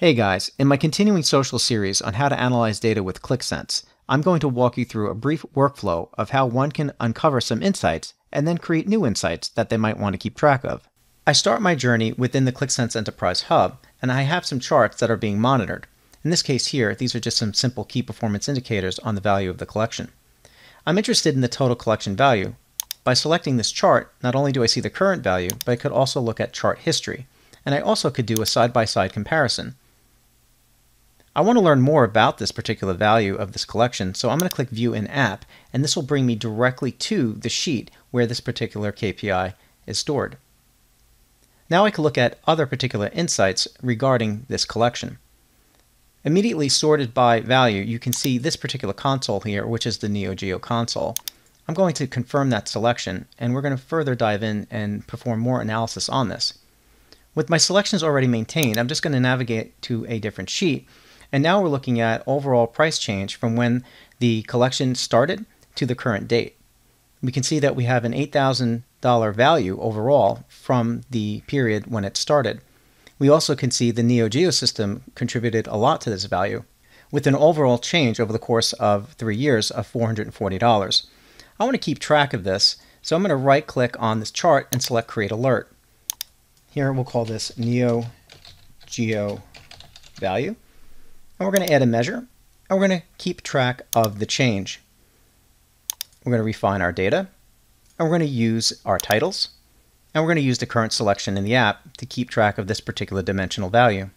Hey guys, in my continuing social series on how to analyze data with Qlik Sense, I'm going to walk you through a brief workflow of how one can uncover some insights and then create new insights that they might want to keep track of. I start my journey within the Qlik Sense Enterprise Hub, and I have some charts that are being monitored. In this case here, these are just some simple key performance indicators on the value of the collection. I'm interested in the total collection value. By selecting this chart, not only do I see the current value, but I could also look at chart history. And I also could do a side-by-side -side comparison. I want to learn more about this particular value of this collection, so I'm going to click View in App, and this will bring me directly to the sheet where this particular KPI is stored. Now I can look at other particular insights regarding this collection. Immediately sorted by value, you can see this particular console here, which is the Neo Geo console. I'm going to confirm that selection, and we're going to further dive in and perform more analysis on this. With my selections already maintained, I'm just going to navigate to a different sheet and now we're looking at overall price change from when the collection started to the current date. We can see that we have an $8,000 value overall from the period when it started. We also can see the Neo Geo system contributed a lot to this value, with an overall change over the course of three years of $440. I want to keep track of this, so I'm going to right click on this chart and select Create Alert. Here we'll call this Neo Geo value. And we're going to add a measure, and we're going to keep track of the change. We're going to refine our data, and we're going to use our titles, and we're going to use the current selection in the app to keep track of this particular dimensional value.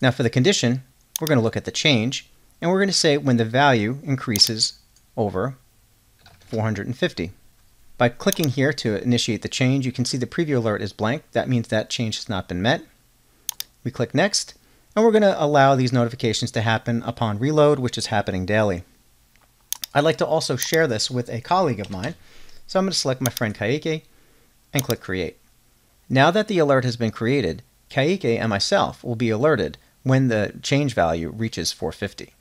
Now for the condition, we're going to look at the change, and we're going to say when the value increases over 450. By clicking here to initiate the change, you can see the preview alert is blank. That means that change has not been met. We click Next, and we're going to allow these notifications to happen upon reload, which is happening daily. I'd like to also share this with a colleague of mine, so I'm going to select my friend Kaike and click Create. Now that the alert has been created, Kaike and myself will be alerted when the change value reaches 450.